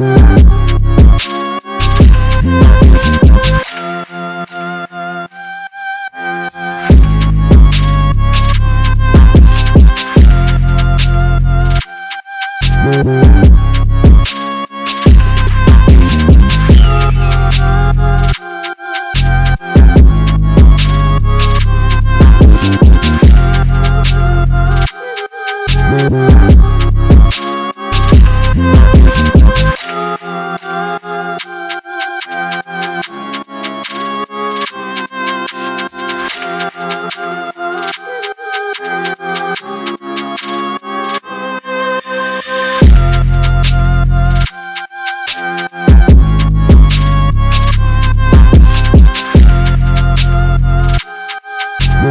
Bye.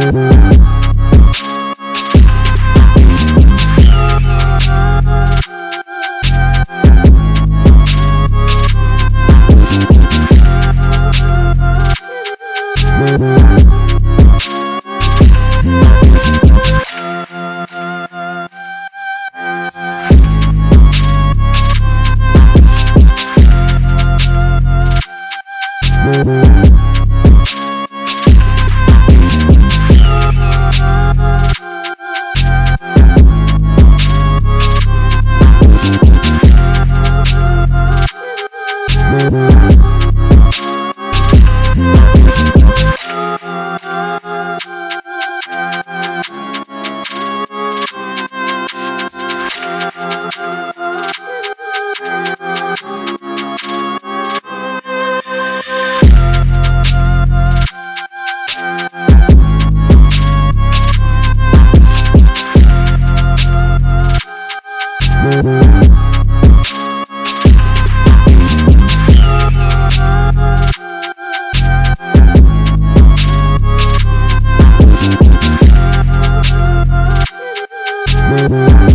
Thank you. Thank you. Thank